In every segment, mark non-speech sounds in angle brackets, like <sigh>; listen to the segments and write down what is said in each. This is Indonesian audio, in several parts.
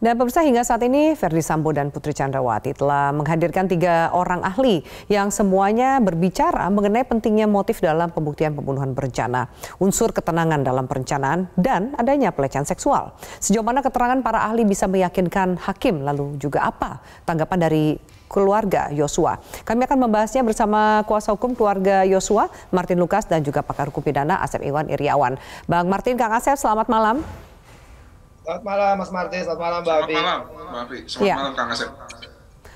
Dan pemirsa hingga saat ini Ferdi Sambo dan Putri Chandrawati telah menghadirkan tiga orang ahli yang semuanya berbicara mengenai pentingnya motif dalam pembuktian pembunuhan berencana, unsur ketenangan dalam perencanaan, dan adanya pelecehan seksual. Sejauh mana keterangan para ahli bisa meyakinkan hakim, lalu juga apa tanggapan dari keluarga Yosua. Kami akan membahasnya bersama kuasa hukum keluarga Yosua, Martin Lukas, dan juga pakar hukum pidana Asep Iwan Iriawan. Bang Martin, Kang Asep, selamat malam. Selamat malam Mas Martin, selamat malam Mbak Afi. Selamat malam Mbak Afi, selamat ya. malam Kang Asep.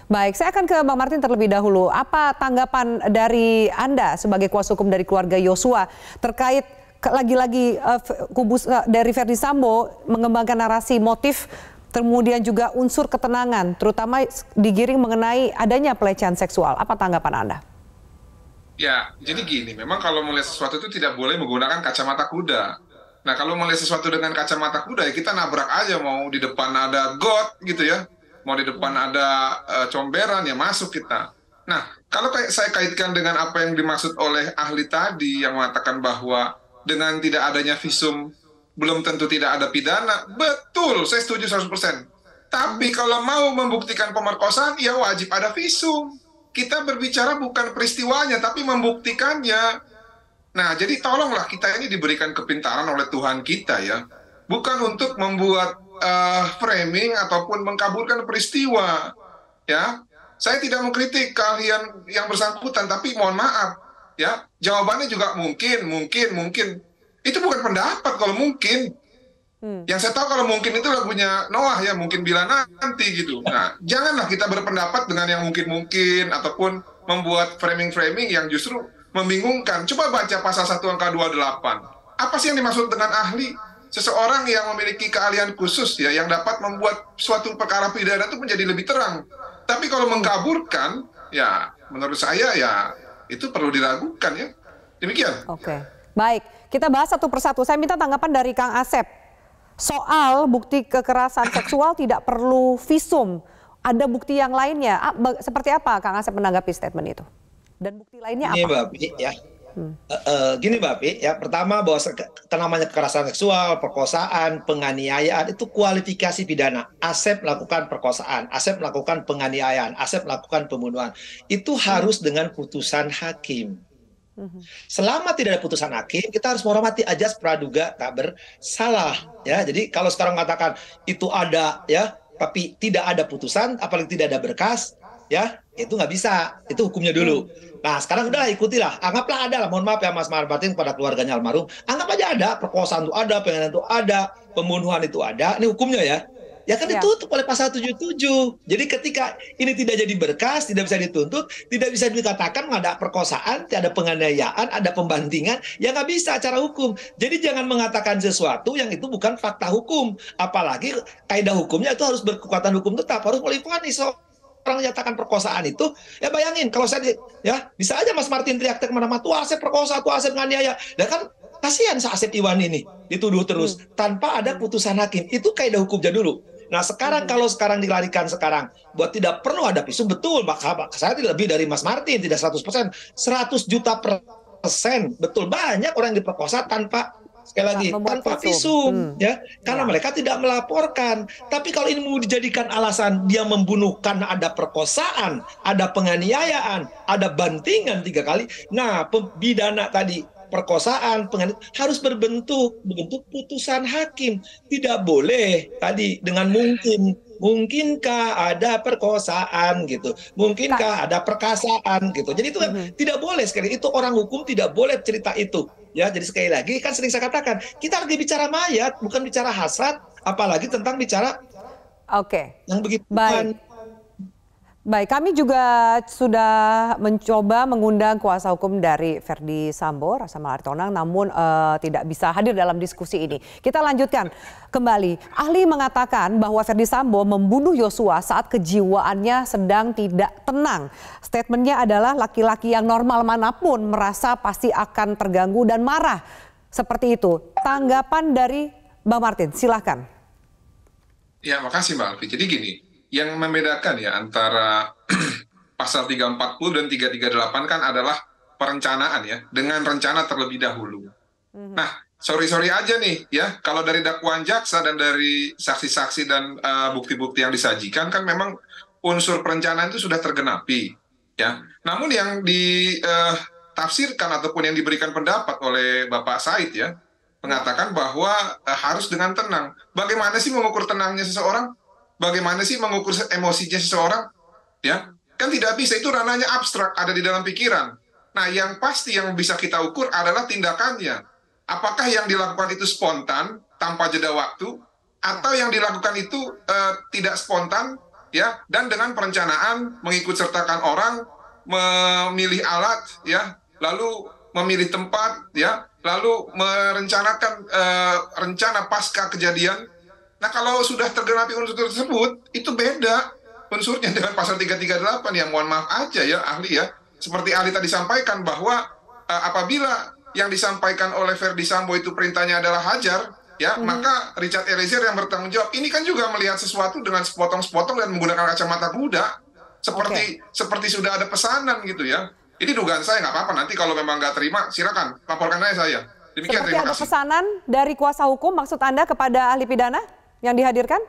Baik, saya akan ke Bang Martin terlebih dahulu. Apa tanggapan dari Anda sebagai kuasa hukum dari keluarga Yosua terkait lagi-lagi uh, kubus uh, dari Ferdi Sambo mengembangkan narasi motif kemudian juga unsur ketenangan, terutama digiring mengenai adanya pelecehan seksual. Apa tanggapan Anda? Ya, jadi gini, memang kalau melihat sesuatu itu tidak boleh menggunakan kacamata kuda. Nah kalau melihat sesuatu dengan kacamata kuda ya kita nabrak aja mau di depan ada got gitu ya, mau di depan hmm. ada uh, comberan ya masuk kita. Nah kalau kayak saya kaitkan dengan apa yang dimaksud oleh ahli tadi yang mengatakan bahwa dengan tidak adanya visum belum tentu tidak ada pidana, betul saya setuju 100%. Tapi kalau mau membuktikan pemerkosaan ya wajib ada visum. Kita berbicara bukan peristiwanya tapi membuktikannya Nah, jadi tolonglah kita ini diberikan kepintaran oleh Tuhan kita ya, bukan untuk membuat uh, framing ataupun mengkaburkan peristiwa. Ya, saya tidak mengkritik kalian yang bersangkutan, tapi mohon maaf, ya jawabannya juga mungkin, mungkin, mungkin. Itu bukan pendapat kalau mungkin. Hmm. Yang saya tahu kalau mungkin itu lagunya Noah ya, mungkin bila nanti gitu. Nah, janganlah kita berpendapat dengan yang mungkin-mungkin ataupun membuat framing-framing yang justru membingungkan. Coba baca pasal 1 angka 28. Apa sih yang dimaksud dengan ahli? Seseorang yang memiliki keahlian khusus ya yang dapat membuat suatu perkara pidana itu menjadi lebih terang. Tapi kalau mengkaburkan, ya menurut saya ya itu perlu diragukan ya. Demikian. Oke. Baik, kita bahas satu persatu. Saya minta tanggapan dari Kang Asep. Soal bukti kekerasan seksual tidak perlu visum. Ada bukti yang lainnya. Seperti apa Kang Asep menanggapi statement itu? Dan bukti lainnya Ini, apa? Mbak Pi, ya. Hmm. Uh, uh, gini Mbak Pi, ya pertama bahwa namanya kekerasan seksual, perkosaan, penganiayaan itu kualifikasi pidana. Asep melakukan perkosaan, Asep melakukan penganiayaan, Asep melakukan pembunuhan. Itu harus dengan putusan hakim. Hmm. Selama tidak ada putusan hakim, kita harus menghormati ajas praduga tak bersalah. Ya, jadi kalau sekarang mengatakan itu ada, ya, tapi tidak ada putusan, apalagi tidak ada berkas, ya itu nggak bisa. Itu hukumnya dulu. Nah sekarang udah ikutilah. Anggaplah ada lah mohon maaf ya Mas Marbatin pada keluarganya almarhum. Anggap aja ada perkosaan itu ada pengenan itu ada pembunuhan itu ada. Ini hukumnya ya. Ya kan ya. ditutup oleh pasal 77 jadi ketika ini tidak jadi berkas tidak bisa dituntut tidak bisa dikatakan ada perkosaan ada penganiayaan ada pembantingan ya nggak bisa cara hukum. Jadi jangan mengatakan sesuatu yang itu bukan fakta hukum. Apalagi kaidah hukumnya itu harus berkekuatan hukum tetap harus melalui vonis orang menyatakan perkosaan itu, ya bayangin kalau saya di, ya bisa aja Mas Martin teriak-teriak ke mana-mana, tuh Asep perkosa, tuh Asep nganiaya. Dan kan kasihan Asep Iwan ini dituduh terus hmm. tanpa ada putusan hakim. Itu kaidah hukumnya dulu. Nah sekarang hmm. kalau sekarang dilarikan sekarang buat tidak perlu ada pisum betul maka saya tidak lebih dari Mas Martin tidak 100% 100 juta persen betul banyak orang yang diperkosa tanpa sekali lagi tanpa visum hmm. ya. Karena ya. mereka tidak melaporkan. Tapi kalau ini mau dijadikan alasan dia membunuh karena ada perkosaan ada penganiayaan ada bantingan tiga kali nah pembidana tadi perkosaan penganiayaan harus berbentuk berbentuk putusan hakim. Tidak boleh tadi dengan mungkin mungkinkah ada perkosaan gitu? Mungkinkah ada perkasaan gitu? Jadi itu kan mm -hmm. tidak boleh sekali. Itu orang hukum tidak boleh cerita itu. Ya jadi sekali lagi kan sering saya katakan kita lagi bicara mayat bukan bicara hasrat apalagi tentang bicara oke. okay. yang begitu baik Baik, kami juga sudah mencoba mengundang kuasa hukum dari Verdi Sambo, Rasa Malaritonang, namun uh, tidak bisa hadir dalam diskusi ini. Kita lanjutkan kembali. Ahli mengatakan bahwa Verdi Sambo membunuh Yosua saat kejiwaannya sedang tidak tenang. Statementnya adalah laki-laki yang normal mana pun merasa pasti akan terganggu dan marah. Seperti itu. Tanggapan dari Bang Martin, silahkan. Ya, makasih Mbak Alfi. Jadi gini, yang membedakan ya antara <clears throat> pasal 340 dan 338 kan adalah perencanaan ya, dengan rencana terlebih dahulu. Mm-hmm. Nah, sorry-sorry aja nih ya, kalau dari dakwaan jaksa dan dari saksi-saksi dan eh, bukti-bukti uh, yang disajikan kan memang unsur perencanaan itu sudah tergenapi ya. Namun yang ditafsirkan uh, ataupun yang diberikan pendapat oleh Bapak Said ya mengatakan bahwa uh, harus dengan tenang. Bagaimana sih mengukur tenangnya seseorang? Bagaimana sih mengukur emosinya seseorang? Ya, kan tidak bisa itu ranahnya abstrak ada di dalam pikiran. Nah, yang pasti yang bisa kita ukur adalah tindakannya apakah yang dilakukan itu spontan tanpa jeda waktu atau yang dilakukan itu uh, tidak spontan ya dan dengan perencanaan mengikut sertakan orang memilih alat ya lalu memilih tempat ya lalu merencanakan uh, rencana pasca kejadian nah kalau sudah tergenapi unsur tersebut itu beda unsurnya dengan pasal 338 yang mohon maaf aja ya ahli ya seperti ahli tadi sampaikan bahwa uh, apabila yang disampaikan oleh Ferdi Sambo itu perintahnya adalah hajar, ya hmm. maka Richard Eliezer yang bertanggung jawab ini kan juga melihat sesuatu dengan sepotong-sepotong dan menggunakan kacamata kuda seperti okay. seperti sudah ada pesanan gitu ya. Ini dugaan saya nggak apa-apa nanti kalau memang nggak terima silakan laporkan aja saya. Demikian seperti terima ada kasih. pesanan dari kuasa hukum maksud anda kepada ahli pidana yang dihadirkan?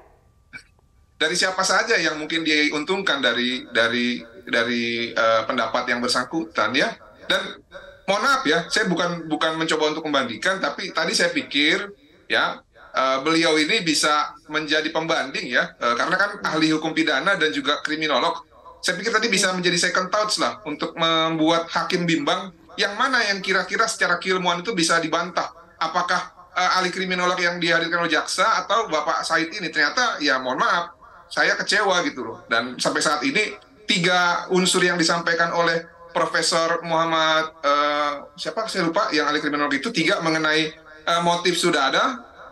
Dari siapa saja yang mungkin diuntungkan dari dari dari uh, pendapat yang bersangkutan ya dan mohon maaf ya, saya bukan bukan mencoba untuk membandingkan, tapi tadi saya pikir ya uh, beliau ini bisa menjadi pembanding ya, uh, karena kan ahli hukum pidana dan juga kriminolog. Saya pikir tadi bisa menjadi second thoughts lah untuk membuat hakim bimbang yang mana yang kira-kira secara keilmuan itu bisa dibantah. Apakah uh, ahli kriminolog yang dihadirkan oleh jaksa atau Bapak Said ini ternyata ya mohon maaf, saya kecewa gitu loh. Dan sampai saat ini tiga unsur yang disampaikan oleh Profesor Muhammad uh, siapa saya lupa yang ahli kriminologi itu tiga mengenai uh, motif sudah ada,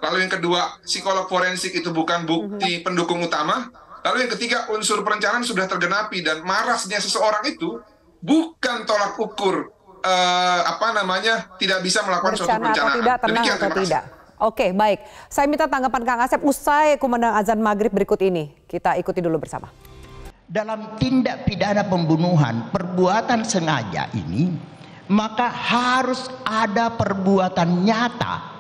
lalu yang kedua psikolog forensik itu bukan bukti mhm. pendukung utama, lalu yang ketiga unsur perencanaan sudah tergenapi dan marasnya seseorang itu bukan tolak ukur uh, apa namanya tidak bisa melakukan suatu perencanaan. Atau tidak, tenang Demikian, atau tidak. Oke, baik. Saya minta tanggapan Kang Asep usai kumandang azan maghrib berikut ini. Kita ikuti dulu bersama dalam tindak pidana pembunuhan perbuatan sengaja ini maka harus ada perbuatan nyata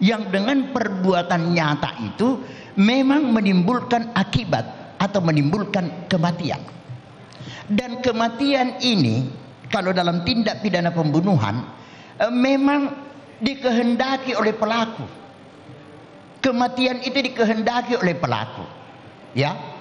yang dengan perbuatan nyata itu memang menimbulkan akibat atau menimbulkan kematian dan kematian ini kalau dalam tindak pidana pembunuhan eh, memang dikehendaki oleh pelaku kematian itu dikehendaki oleh pelaku ya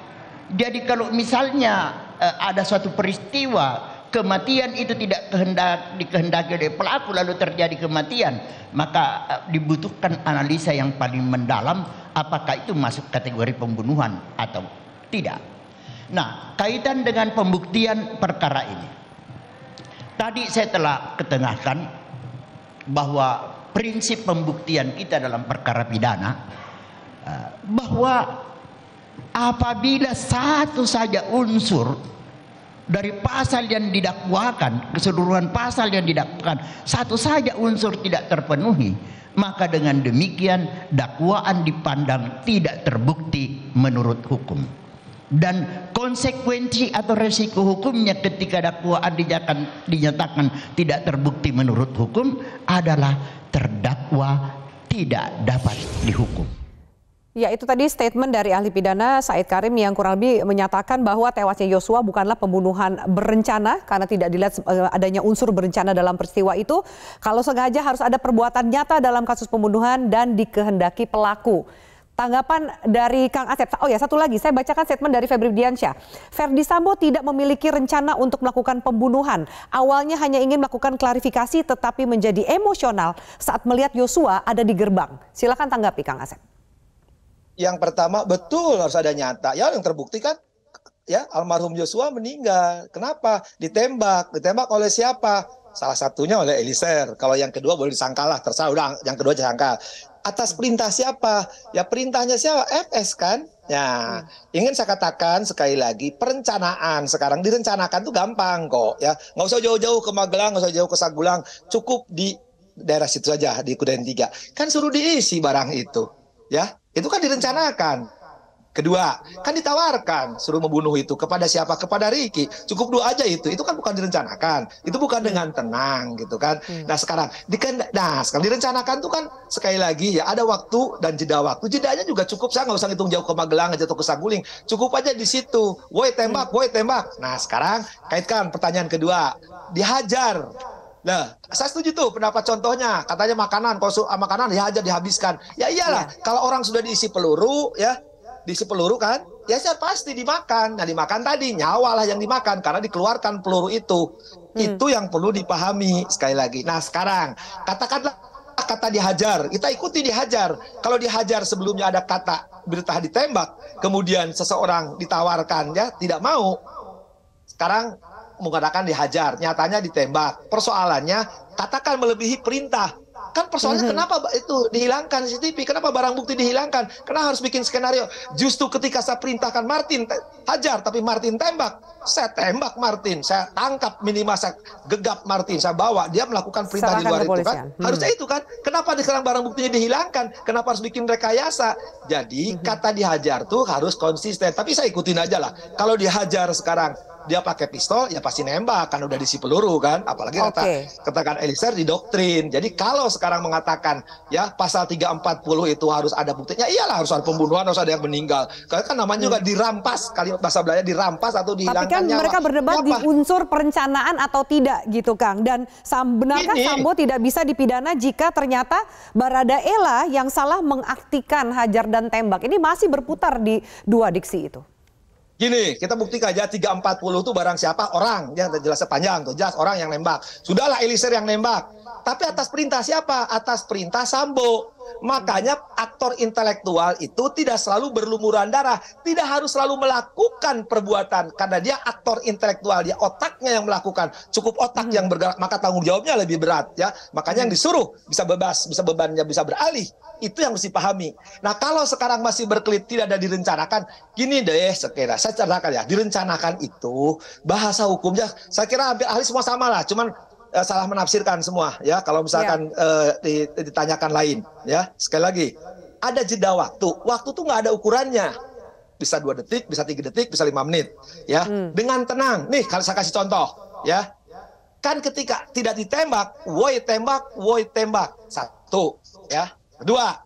jadi kalau misalnya uh, ada suatu peristiwa kematian itu tidak kehendak dikehendaki oleh pelaku lalu terjadi kematian, maka uh, dibutuhkan analisa yang paling mendalam apakah itu masuk kategori pembunuhan atau tidak. Nah, kaitan dengan pembuktian perkara ini. Tadi saya telah ketengahkan bahwa prinsip pembuktian kita dalam perkara pidana uh, bahwa apabila satu saja unsur dari pasal yang didakwakan, keseluruhan pasal yang didakwakan, satu saja unsur tidak terpenuhi, maka dengan demikian dakwaan dipandang tidak terbukti menurut hukum. Dan konsekuensi atau resiko hukumnya ketika dakwaan dinyatakan, dinyatakan tidak terbukti menurut hukum adalah terdakwa tidak dapat dihukum. Ya, itu tadi statement dari ahli pidana Said Karim yang kurang lebih menyatakan bahwa tewasnya Yosua bukanlah pembunuhan berencana karena tidak dilihat eh, adanya unsur berencana dalam peristiwa itu. Kalau sengaja harus ada perbuatan nyata dalam kasus pembunuhan dan dikehendaki pelaku. Tanggapan dari Kang Asep. Oh ya, satu lagi, saya bacakan statement dari Febri Diansyah. Ferdi Sambo tidak memiliki rencana untuk melakukan pembunuhan. Awalnya hanya ingin melakukan klarifikasi tetapi menjadi emosional saat melihat Yosua ada di gerbang. Silakan tanggapi Kang Asep yang pertama betul harus ada nyata. Ya yang terbukti kan ya almarhum Joshua meninggal. Kenapa? Ditembak. Ditembak oleh siapa? Salah satunya oleh Eliser. Kalau yang kedua boleh disangkalah, terserah udah yang kedua disangka. Atas perintah siapa? Ya perintahnya siapa? FS kan? Ya, hmm. ingin saya katakan sekali lagi perencanaan sekarang direncanakan tuh gampang kok ya. Nggak usah jauh-jauh ke Magelang, nggak usah jauh ke Sagulang, cukup di daerah situ saja di Kudayan Tiga. Kan suruh diisi barang itu, ya itu kan direncanakan. Kedua, kan ditawarkan suruh membunuh itu kepada siapa? Kepada Ricky. Cukup dua aja itu. Itu kan bukan direncanakan. Itu bukan hmm. dengan tenang gitu kan. Hmm. Nah sekarang, di, nah sekarang direncanakan tuh kan sekali lagi ya ada waktu dan jeda waktu. Jedanya juga cukup. Saya nggak usah ngitung jauh ke Magelang atau ke Saguling. Cukup aja di situ. Woi tembak, hmm. woi tembak. Nah sekarang kaitkan pertanyaan kedua. Dihajar. Nah, saya setuju tuh pendapat contohnya. Katanya makanan, konsum makanan dihajar dihabiskan. Ya iyalah, ya. kalau orang sudah diisi peluru ya diisi peluru kan, ya saya pasti dimakan. Nah dimakan tadi nyawa lah yang dimakan karena dikeluarkan peluru itu. Hmm. Itu yang perlu dipahami sekali lagi. Nah sekarang katakanlah kata dihajar, kita ikuti dihajar. Kalau dihajar sebelumnya ada kata berita ditembak, kemudian seseorang ditawarkan ya tidak mau. Sekarang mengatakan dihajar, nyatanya ditembak. Persoalannya katakan melebihi perintah Kan persoalannya kenapa itu dihilangkan CCTV? Kenapa barang bukti dihilangkan? Kenapa harus bikin skenario? Justru ketika saya perintahkan Martin hajar, tapi Martin tembak. Saya tembak Martin, saya tangkap minimal saya gegap Martin, saya bawa dia melakukan perintah Serahkan di luar itu kan. Hmm. Harusnya itu kan. Kenapa sekarang barang buktinya dihilangkan? Kenapa harus bikin rekayasa? Jadi hmm. kata dihajar tuh harus konsisten. Tapi saya ikutin aja lah. Kalau dihajar sekarang dia pakai pistol ya pasti nembak kan udah diisi peluru kan apalagi okay. kata katakan Elisir di doktrin jadi kalau sekarang mengatakan ya pasal 340 itu harus ada buktinya iyalah harus ada pembunuhan harus ada yang meninggal karena kan namanya hmm. juga dirampas kalimat bahasa Belanda dirampas atau dihilangkan tapi kan nyawa. mereka berdebat Kenapa? di unsur perencanaan atau tidak gitu Kang dan benarkah Ini. Sambo tidak bisa dipidana jika ternyata Barada Ella yang salah mengaktikan hajar dan tembak ini masih berputar di dua diksi itu Gini, kita buktikan aja 340 itu barang siapa? Orang. Yang jelas sepanjang tuh, jelas orang yang nembak. Sudahlah Elisir yang nembak. Tapi atas perintah siapa? Atas perintah Sambo. Makanya aktor intelektual itu tidak selalu berlumuran darah, tidak harus selalu melakukan perbuatan karena dia aktor intelektual, dia otaknya yang melakukan. Cukup otak yang bergerak, maka tanggung jawabnya lebih berat ya. Makanya yang disuruh bisa bebas, bisa bebannya bisa beralih. Itu yang mesti pahami. Nah, kalau sekarang masih berkelit tidak ada direncanakan, gini deh sekira saya ceritakan ya, direncanakan itu bahasa hukumnya saya kira hampir ahli semua sama lah, cuman uh, salah menafsirkan semua ya. Kalau misalkan. Ya. uh, ditanyakan lain ya. Sekali lagi ada jeda waktu. Waktu tuh nggak ada ukurannya. Bisa dua detik bisa tiga detik bisa lima menit ya. Hmm. dengan tenang. Nih kalau saya kasih contoh ya. Kan ketika tidak ditembak woi tembak woi tembak. Satu ya. Kedua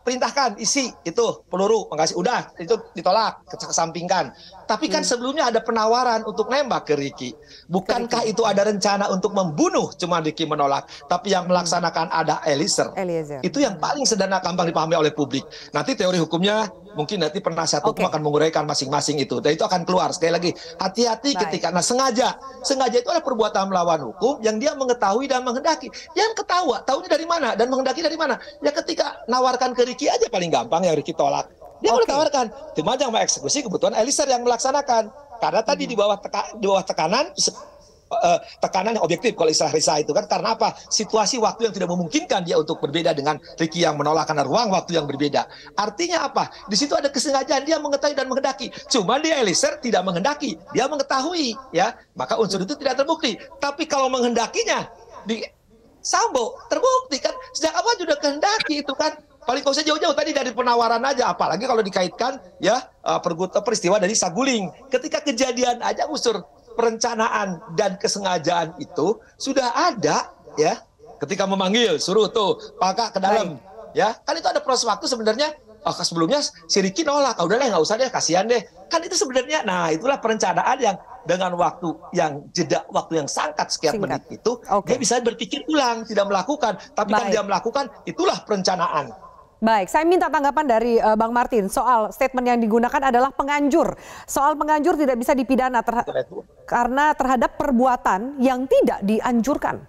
perintahkan isi itu peluru makasih udah itu ditolak kesampingkan tapi kan hmm. sebelumnya ada penawaran untuk nembak ke Ricky. Bukankah itu ada rencana untuk membunuh? Cuma Ricky menolak. Tapi yang melaksanakan ada Eliezer. Eliezer. Itu yang paling sederhana gampang dipahami oleh publik. Nanti teori hukumnya mungkin nanti penasihat okay. hukum akan menguraikan masing-masing itu. Dan itu akan keluar. Sekali lagi, hati-hati ketika nah sengaja. Sengaja itu adalah perbuatan melawan hukum yang dia mengetahui dan menghendaki. Yang ketawa, tahunya dari mana dan menghendaki dari mana? Ya ketika nawarkan ke Ricky aja paling gampang ya Ricky tolak dia okay. tawarkan. Cuma yang mengeksekusi kebutuhan Elisir yang melaksanakan. Karena tadi hmm. di bawah teka, di bawah tekanan uh, tekanan yang objektif kalau istilah Risa itu kan. Karena apa? Situasi waktu yang tidak memungkinkan dia untuk berbeda dengan Ricky yang menolak karena ruang waktu yang berbeda. Artinya apa? Di situ ada kesengajaan. Dia mengetahui dan menghendaki. Cuma dia Elisir tidak menghendaki. Dia mengetahui ya. Maka unsur itu tidak terbukti. Tapi kalau menghendakinya di Sambo terbukti kan. Sejak awal sudah kehendaki itu kan paling kau usah jauh-jauh tadi dari penawaran aja apalagi kalau dikaitkan ya uh, peristiwa dari Saguling ketika kejadian aja unsur perencanaan dan kesengajaan itu sudah ada ya ketika memanggil suruh tuh pakak ke dalam Baik. ya kan itu ada proses waktu sebenarnya oh, sebelumnya si Riki nolak oh, udahlah nggak usah deh kasihan deh kan itu sebenarnya nah itulah perencanaan yang dengan waktu yang jeda waktu yang singkat sekian Singkat. menit itu okay. dia bisa berpikir ulang tidak melakukan tapi kan Baik. kan dia melakukan itulah perencanaan Baik, saya minta tanggapan dari uh, Bang Martin soal statement yang digunakan adalah penganjur. Soal penganjur tidak bisa dipidana terha karena terhadap perbuatan yang tidak dianjurkan.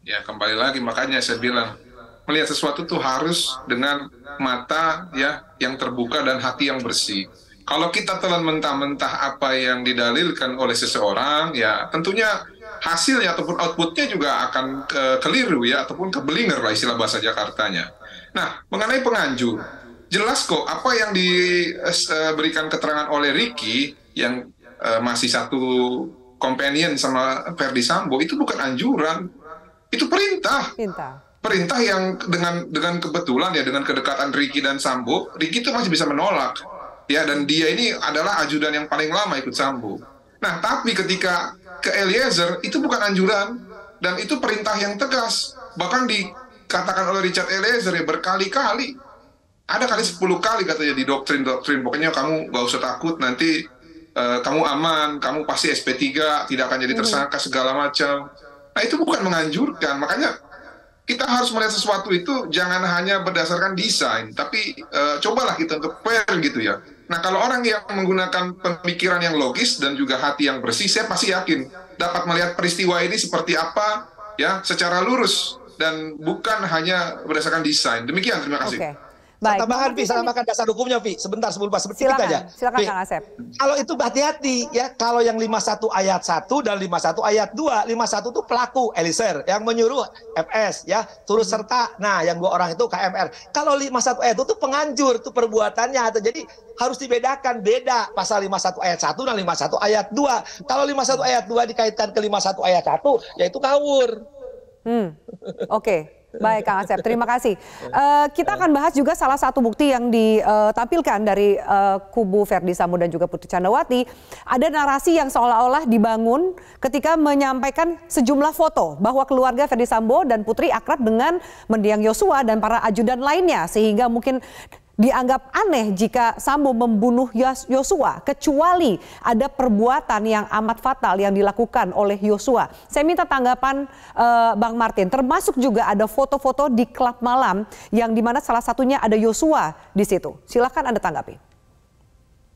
Ya, kembali lagi makanya saya bilang melihat sesuatu tuh harus dengan mata ya yang terbuka dan hati yang bersih. Kalau kita telan mentah-mentah apa yang didalilkan oleh seseorang, ya tentunya hasilnya ataupun outputnya juga akan ke keliru ya ataupun kebelinger lah istilah bahasa Jakartanya. Nah, mengenai penganjur, jelas kok apa yang diberikan keterangan oleh Ricky yang uh, masih satu companion sama Ferdi Sambo itu bukan anjuran, itu perintah. Perintah. perintah yang dengan dengan kebetulan ya dengan kedekatan Ricky dan Sambo, Ricky itu masih bisa menolak. Ya dan dia ini adalah ajudan yang paling lama ikut Sambo. Nah, tapi ketika ke Eliezer itu bukan anjuran dan itu perintah yang tegas. Bahkan dikatakan oleh Richard Eliezer ya berkali-kali ada kali 10 kali katanya di doktrin-doktrin pokoknya kamu gak usah takut nanti uh, kamu aman, kamu pasti SP3 tidak akan jadi hmm. tersangka segala macam. Nah, itu bukan menganjurkan. Makanya kita harus melihat sesuatu itu jangan hanya berdasarkan desain, tapi uh, cobalah kita untuk fair gitu ya. Nah, kalau orang yang menggunakan pemikiran yang logis dan juga hati yang bersih, saya pasti yakin dapat melihat peristiwa ini seperti apa ya secara lurus dan bukan hanya berdasarkan desain. Demikian, terima kasih. Okay. Baik. Tambahan, Vi, saya tambahkan dasar hukumnya, Vi. Sebentar, sebelum pas sedikit silakan, aja. Silakan, Kang Asep. Kalau itu hati-hati, ya. Kalau yang 51 ayat 1 dan 51 ayat 2. 51 itu pelaku, Elisir. Yang menyuruh, FS, ya. Turut serta. Nah, yang dua orang itu KMR. Kalau 51 ayat itu tuh penganjur, itu perbuatannya. Atau jadi harus dibedakan. Beda pasal 51 ayat 1 dan 51 ayat 2. Kalau 51 ayat 2 dikaitkan ke 51 ayat 1, yaitu kawur. Hmm. Oke. Okay. Baik Kang Asep, terima kasih. Uh, kita akan bahas juga salah satu bukti yang ditampilkan dari uh, kubu Verdi Sambo dan juga Putri Candrawati. Ada narasi yang seolah-olah dibangun ketika menyampaikan sejumlah foto bahwa keluarga Verdi Sambo dan Putri akrab dengan mendiang Yosua dan para ajudan lainnya sehingga mungkin dianggap aneh jika Sambo membunuh Yosua kecuali ada perbuatan yang amat fatal yang dilakukan oleh Yosua. Saya minta tanggapan uh, Bang Martin, termasuk juga ada foto-foto di klub malam yang di mana salah satunya ada Yosua di situ. Silakan Anda tanggapi.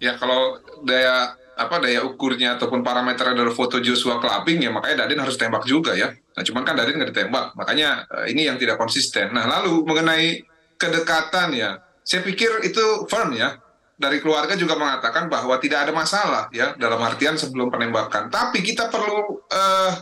Ya kalau daya apa daya ukurnya ataupun parameter adalah foto Joshua clubbing ya makanya Dadin harus tembak juga ya. Nah cuman kan Dadin nggak ditembak, makanya uh, ini yang tidak konsisten. Nah lalu mengenai kedekatan ya saya pikir itu firm ya. Dari keluarga juga mengatakan bahwa tidak ada masalah ya dalam artian sebelum penembakan. Tapi kita perlu uh,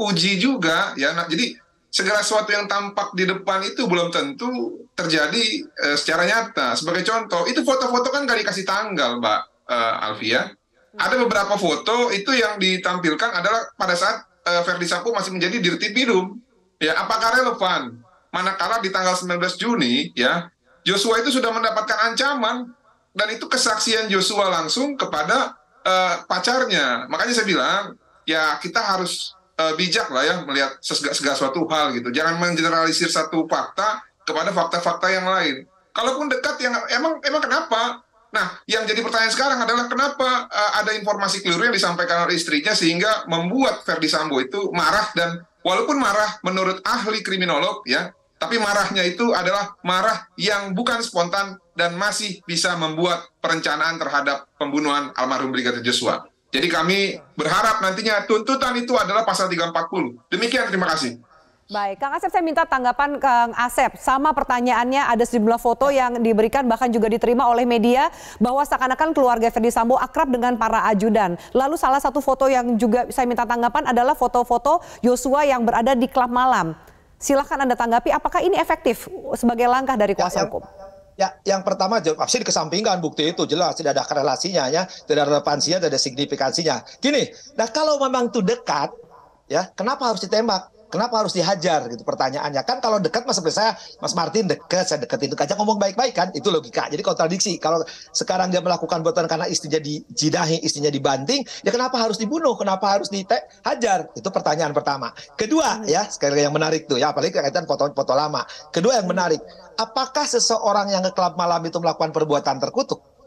uji juga ya. Nah, jadi segala sesuatu yang tampak di depan itu belum tentu terjadi uh, secara nyata. Sebagai contoh, itu foto-foto kan gak dikasih tanggal, Mbak uh, Alfia. Ada beberapa foto itu yang ditampilkan adalah pada saat uh, Verdi Sambo masih menjadi dirti bidum. Ya, apakah relevan? Manakala di tanggal 19 Juni ya Joshua itu sudah mendapatkan ancaman dan itu kesaksian Joshua langsung kepada uh, pacarnya. Makanya saya bilang, ya kita harus uh, bijak lah ya melihat segala, suatu hal gitu. Jangan mengeneralisir satu fakta kepada fakta-fakta yang lain. Kalaupun dekat yang emang emang kenapa? Nah, yang jadi pertanyaan sekarang adalah kenapa uh, ada informasi keliru yang disampaikan oleh istrinya sehingga membuat Ferdi Sambo itu marah dan walaupun marah menurut ahli kriminolog ya tapi marahnya itu adalah marah yang bukan spontan dan masih bisa membuat perencanaan terhadap pembunuhan almarhum Brigadir Joshua. Jadi kami berharap nantinya tuntutan itu adalah pasal 340. Demikian, terima kasih. Baik, Kang Asep saya minta tanggapan Kang Asep. Sama pertanyaannya ada sejumlah foto yang diberikan bahkan juga diterima oleh media bahwa seakan-akan keluarga Ferdi Sambo akrab dengan para ajudan. Lalu salah satu foto yang juga saya minta tanggapan adalah foto-foto Yosua yang berada di klub malam. Silahkan Anda tanggapi apakah ini efektif sebagai langkah dari ya, kuasa ya, hukum? Ya, yang pertama pasti dikesampingkan bukti itu jelas tidak ada korelasinya ya, tidak ada relevansinya, tidak ada signifikansinya. Gini, nah kalau memang itu dekat, ya kenapa harus ditembak? Kenapa harus dihajar gitu pertanyaannya? Kan kalau dekat mas seperti saya, Mas Martin dekat, saya dekat itu aja ngomong baik-baik kan? Itu logika. Jadi kontradiksi. Kalau sekarang dia melakukan buatan karena istrinya dijidahi, istrinya dibanting, ya kenapa harus dibunuh? Kenapa harus dihajar? Itu pertanyaan pertama. Kedua ya, sekali yang menarik tuh ya, apalagi kaitan foto-foto lama. Kedua yang menarik, apakah seseorang yang ke klub malam itu melakukan perbuatan terkutuk?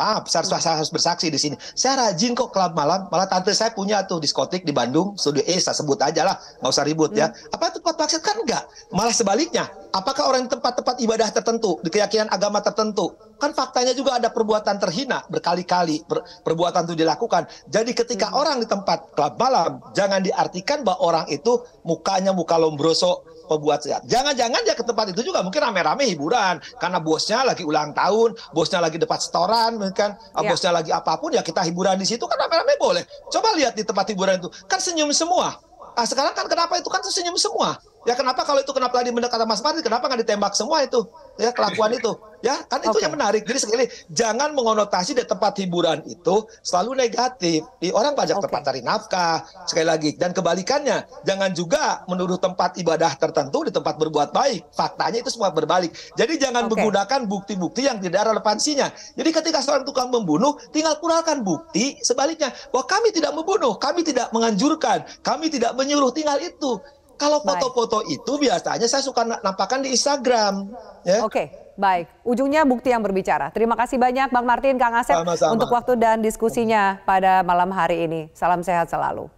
Maaf, saya, saya harus bersaksi di sini. Saya rajin kok klub malam. Malah tante saya punya tuh diskotik di Bandung, studio E, saya sebut aja lah, nggak usah ribut ya. Hmm. Apa itu tempat maksiat kan enggak? Malah sebaliknya. Apakah orang tempat-tempat ibadah tertentu, di keyakinan agama tertentu, kan faktanya juga ada perbuatan terhina berkali-kali per, perbuatan itu dilakukan. Jadi ketika hmm. orang di tempat klub malam, jangan diartikan bahwa orang itu mukanya muka lombroso pembuat sehat. Jangan-jangan dia ke tempat itu juga mungkin rame-rame hiburan karena bosnya lagi ulang tahun, bosnya lagi dapat setoran, kan, ya. bosnya lagi apa pun ya kita hiburan di situ kan rame-rame boleh. Coba lihat di tempat hiburan itu kan senyum semua. Nah, sekarang kan kenapa itu kan senyum semua? Ya kenapa kalau itu kenapa tadi mendekat Mas Martin, kenapa nggak ditembak semua itu? Ya kelakuan itu. Ya kan itu okay. yang menarik. Jadi sekali jangan mengonotasi di tempat hiburan itu selalu negatif. Di orang pajak okay. tempat cari nafkah sekali lagi. Dan kebalikannya jangan juga menuduh tempat ibadah tertentu di tempat berbuat baik. Faktanya itu semua berbalik. Jadi jangan okay. menggunakan bukti-bukti yang tidak relevansinya. Jadi ketika seorang tukang membunuh tinggal kurangkan bukti sebaliknya. Bahwa kami tidak membunuh kami tidak menganjurkan kami tidak menyuruh tinggal itu kalau foto-foto itu biasanya saya suka nampakkan di Instagram. Ya. Oke, okay, baik. Ujungnya bukti yang berbicara. Terima kasih banyak Bang Martin, Kang Asep Sama-sama. untuk waktu dan diskusinya pada malam hari ini. Salam sehat selalu.